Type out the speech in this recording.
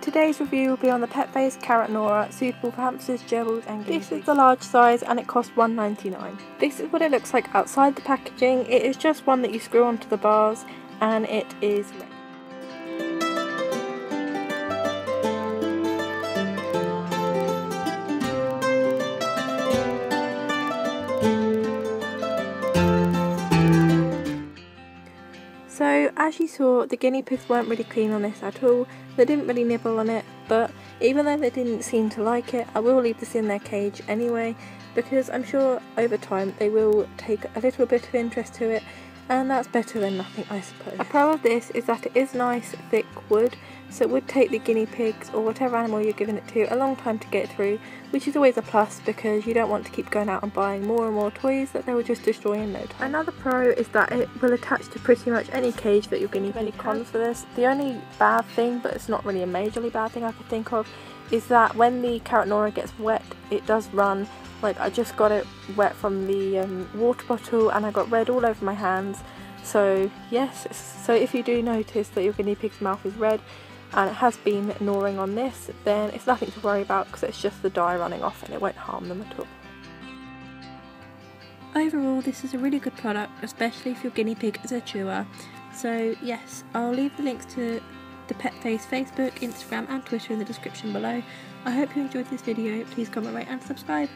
today's review will be on the Petface Carrot Gnawer, suitable for hamsters, gerbils and guinea This is the large size and it costs $1.99. This is what it looks like outside the packaging. It is just one that you screw onto the bars and it is red. As you saw, the guinea pigs weren't really keen on this at all. They didn't really nibble on it, but even though they didn't seem to like it, I will leave this in their cage anyway, because I'm sure over time they will take a little bit of interest to it and that's better than nothing I suppose. A pro of this is that it is nice thick wood so it would take the guinea pigs or whatever animal you're giving it to a long time to get through which is always a plus because you don't want to keep going out and buying more and more toys that they will just destroy in no time. Another pro is that it will attach to pretty much any cage that your guinea pig has. cons for this. The only bad thing, but it's not really a majorly bad thing I could think of, is that when the carrot gnawer gets wet it does run like I just got it wet from the um, water bottle and I got red all over my hands so yes so if you do notice that your guinea pig's mouth is red and it has been gnawing on this then it's nothing to worry about because it's just the dye running off and it won't harm them at all. Overall this is a really good product especially if your guinea pig is a chewer so yes I'll leave the links to the Petface Facebook, Instagram and Twitter in the description below. I hope you enjoyed this video, please comment, rate and subscribe.